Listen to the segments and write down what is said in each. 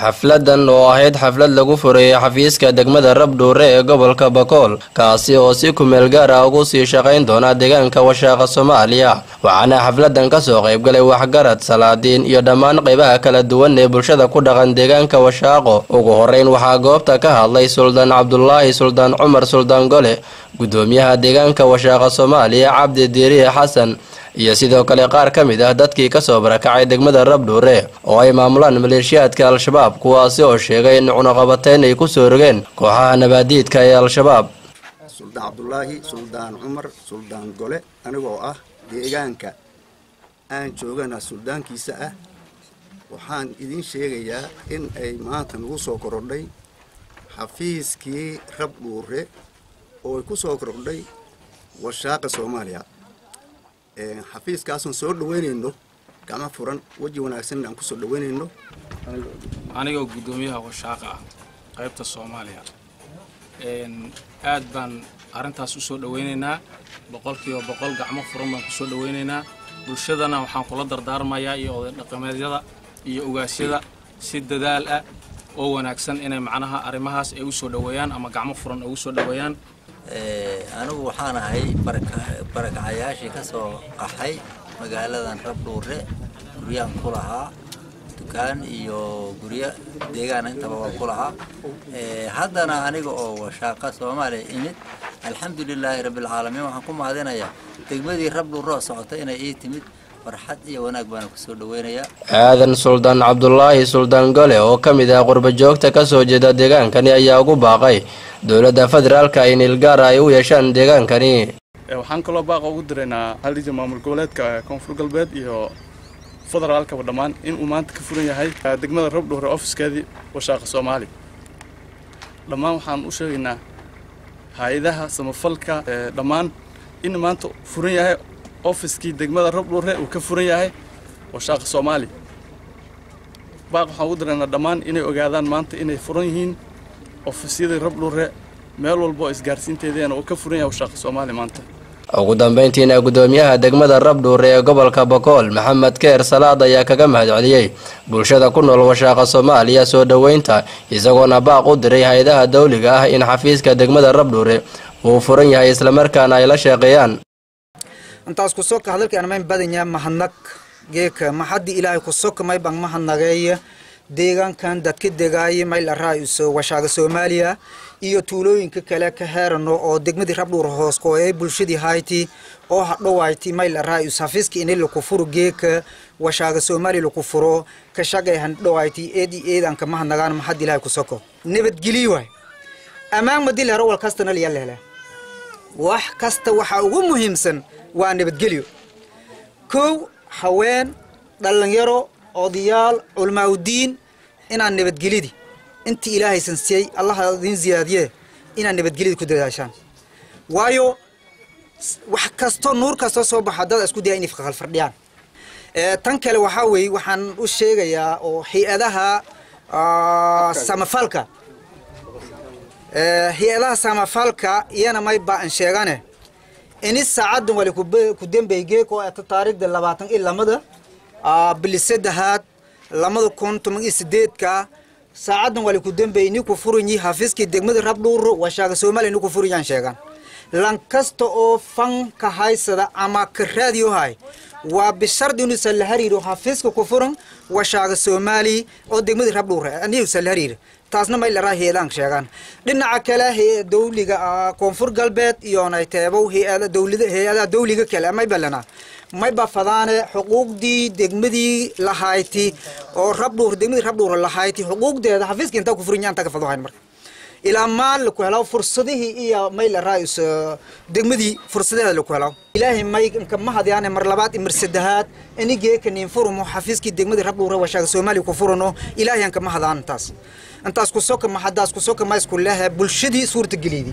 xafladan oo ahayd xaflad lagu fureeyey xafiiska degmada rabdhuure ee gobolka bakool kaasi oo si kumeel gaar ah ugu sii shaqayn doona deegaanka washaaqa soomaaliya. Waxaana xafladan ka soo qaybgalay waxgarad salaadiin iyo dhammaan qaybaha kala duwan ee bulshada ku dhaqan deegaanka washaaqo. Ugu horeyn waxaa goobta ka hadlay suldaan cabdulaahi suldaan cumar suldaan gole gudoomiyaha deegaanka washaaqa soomaaliya cabdi diiriye xasan iyo sidoo kale qaar ka mid ah dadkii ka soo barakacay degmada rabdhuure oo ay maamulaan maleeshiyaadka al-shabaab kuwaasi oo sheegay in cunaqabateyn ay ku soo rogeen kooxaha nabaadiidka ee al-shabaab. Suldaan cabdulaahi suldaan cumar suldaan gole anigoo ah deegaanka aan joogana suldaankiisa ah waxaan idiin sheegayaa in ay maanta nagu soo korodhay xafiiskii rabdhuure oo ay ku soo korodhay washaaqa soomaaliya xafiiskaasan soo dhaweynayno gacmo furan weji wanaagsan aan ku soo dhaweynayno anigoo guddoomiyaha washaaqa ah qaybta soomaaliya. Aad baan arrintaas u soo dhaweynaynaa boqolkiiba boqol gacmo furan baan ku soo dhaweynaynaa bulshadana waxaan kula dardaarmayaa iyo oday dhaqameedyada iyo ogaasyada si dadaal ah oo wanaagsan inay macnaha arrimahaas ay u soo dhaweeyaan ama gacmo furan ugu soo dhaweeyaan anigu waxaan ahay barakacayaashii ka soo qaxay magaaladan rabdhuure guryaan ku lahaa dukaan iyo guryo deegaan intaba waan ku lahaa. Haddana aniga oo washaaqa soomaaliya imid alxamdulilaahi rabbilcaalamiin waxaan ku mahadinayaa degmadii rabdhuure oo socota inay ii timid farxad iyo wanaag baana ku soo dhaweynayaa aadan suldaan cabdulaahi suldaan gole oo ka mid ah qurba joogta ka soo jeeda deegaankani ayaa ugu baaqay. Dowladda federaalka in ilgaara ay u yeeshaan deegaankani. Waxaan kaloo baaqa ugu diraynaa halija maamul goboleedka koonfur galbeed iyo federaalkaba dhammaan inuu maanta ka furan yahay degmada rabdhuure ofiskeedii washaaqa soomaali. Dhammaan waxaan u sheegaynaa hay'adaha samafalka dhammaan in maanta furan yahay ofiskii degmada rabdhuure uu ka furan yahay washaaqa soomaali. Baaq waxaan ugu diraynaa dhammaan inay ogaadaan maanta inay furan yihiin ofisyadii rabdhuure meel walba oo uu ka furan yahay washaaqa soomaali maanta. Ugu dambeyntiina gudoomiyaha degmada rabdhuure ee gobolka bakool maxamed keer salaad ayaa kaga mahadceliyey. Bulshada ku nool washaaqa soomaaliya soo dhoweynta isagoona baaq u diray hay'adaha dawliga ah in xafiiska degmada rabdhuure uu furan yahay islamarkaana ay la shaqeeyaan intaas ku soka hadalkaan mayn badanya mahadnaq geeka maxaddi ilaahay ku soka may bang mahadnaqeeya deegaankan dadka degaaya mayl araa'iso washaaga soomaaliya iyo tuulooyinka kale ka heerano oo degmadii rabdhuur hoosko ee bulshadii hayti oo hadhowayti mayl araa'is hafiiska ini laku furo geeka washaaga soomaaliya laku furo ka shaqay handhowayti eedi eedanka mahadnaqaan maxaddi ilaahay ku nabadgeliy waay. Ammaan madil hero wal kastana liyalehele wax kasta waxaa ugu muhiimsan waa nabadgelyo. Kow haween dhallinyaro odayaal culmaaudiin inaan nabadgelidi intii ilaahaysan siiyey allaha idiin ziyaadiye inaad nabadgelida ku dadaashaan. Waayo wax kasto nuur kastoo soo baxa dad isku daya inay khalfardhiyaan tan kale waxaa weeye waxaan u sheegayaa oo hay'adaha samafalka hay'adaha samafalka iyana may baan sheegane. Ini saacadan wali ku dembeygeek oo eta taariikhda labaatan iyo lamada bili saddexaad lamada kun toban iyo sideedka saacadan wali ku dembey ini ku furanyi hafiiskii degmada rabdhuuro washaaga soomaaliya ini ku furanyaan sheegaan lan kasta oo fan ka haysada ama ka raadiyo hay waa bishardi inuusan la hariiro hafiiska ku furan washaaga soomaali oo degmadii rabdhuure aniusan la hariira taasna may laraa hay'adaan sheegaan. Dhinaca kale dawliga koonfur galbeed iyonay teebow hay'adaha dawliga kale may balana. May bafadaane xuquuqdii degmadii lahayti oo rabdhuur degmadii rabdhuur lahayti xuquuqdeeda xafiiska intaa ku furin intaa ka fadohayn marka ilaa maal laku helo fursadihii iyo may laraa-is degmadii fursadeeda laku helo ilaahay may nka mahadyaane mar labaad iyo mar saddexaad inigeeka nin furumo xafiiskii degmadii rabdhuure soomaaliya ku furano ilaahay anka mahadaan intaas intaas ku soka maxadaas ku soka maysku bulshadii suurtageliydi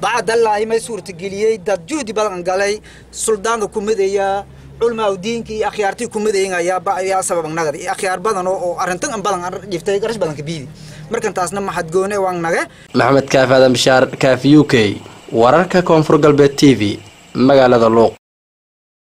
bacdallaahi may suurtageliyey dad juhdi badan galay suldaanka kumadaya culmaa diinka iyo akhyaartii kumadayin ayaa sabab nagad akhyaar badan oo arrintan badan dhiftay garash badan ka biidi markan taasna maxadgoone waan nage maxamed kaaf aadan bishaar kaaf u k wararka koonfur galbeed t v magaalada luuq